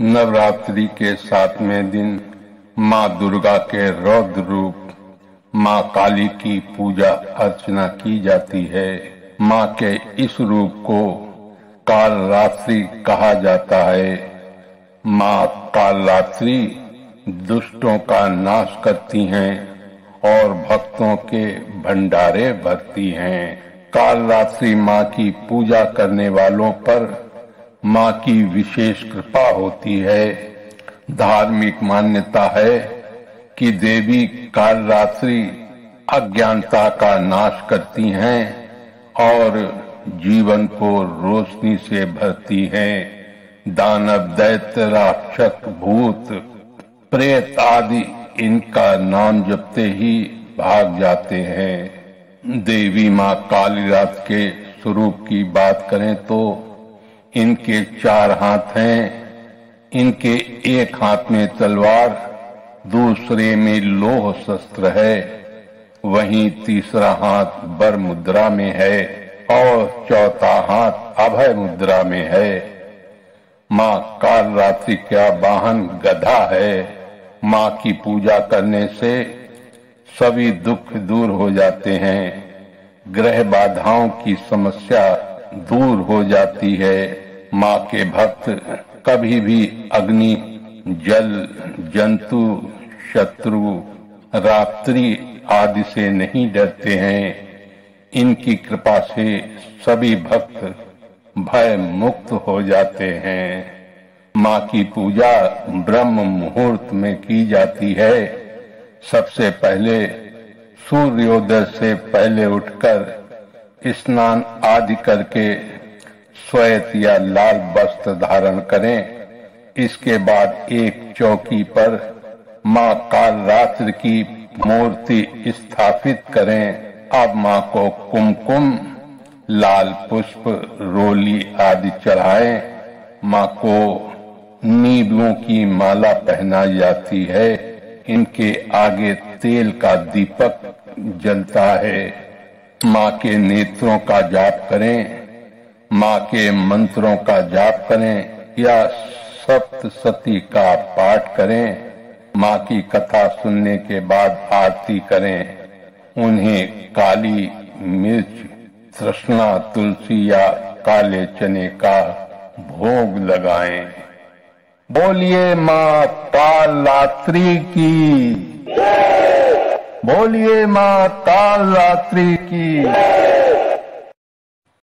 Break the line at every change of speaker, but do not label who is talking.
नवरात्रि के सातवें दिन माँ दुर्गा के रौद्र रूप, माँ काली की पूजा अर्चना की जाती है। माँ के इस रूप को काल रात्रि कहा जाता है। माँ काल रात्रि दुष्टों का नाश करती हैं और भक्तों के भंडारे भरती हैं। काल रात्रि माँ की पूजा करने वालों पर माँ की विशेष कृपा होती है। धार्मिक मान्यता है कि देवी काल रात्रि अज्ञानता का नाश करती हैं और जीवन को रोशनी से भरती हैं। दानव, दैत्य, राक्षस, भूत, प्रेत आदि इनका नाम जपते ही भाग जाते हैं। देवी माँ काली रात के स्वरूप की बात करें तो इनके चार हाथ हैं, इनके एक हाथ में तलवार, दूसरे में लोह शस्त्र है। वहीं तीसरा हाथ बर मुद्रा में है और चौथा हाथ अभय मुद्रा में है। माँ, काल रात्रि का वाहन गधा है? माँ की पूजा करने से सभी दुख दूर हो जाते हैं। ग्रह बाधाओं की समस्या दूर हो जाती है। माँ के भक्त, कभी भी अग्नि, जल, जंतु, शत्रु, रात्रि आदि से नहीं डरते हैं। इनकी कृपा से सभी भक्त भय मुक्त हो जाते हैं। माँ की पूजा ब्रह्म मुहूर्त में की जाती है। सबसे पहले सूर्योदय से पहले उठकर स्नान आदि करके श्वेत या लाल वस्त्र धारण करें। इसके बाद एक चौकी पर माँ काल रात्रि की मूर्ति स्थापित करें। अब माँ को कुमकुम, लाल पुष्प, रोली आदि चढ़ाएँ। माँ को नीबलों की माला पहनाई जाती है। इनके आगे तेल का दीपक जलता है। माँ के नेत्रों का जाप करें, माँ के मंत्रों का जाप करें, या सप्तशती का पाठ करें, माँ की कथा सुनने के बाद आरती करें, उन्हें काली मिर्च, तृष्णा, तुलसी या काले चने का भोग लगाएँ। बोलिए माँ कालरात्रि की। बोलिए माँ कालरात्रि की।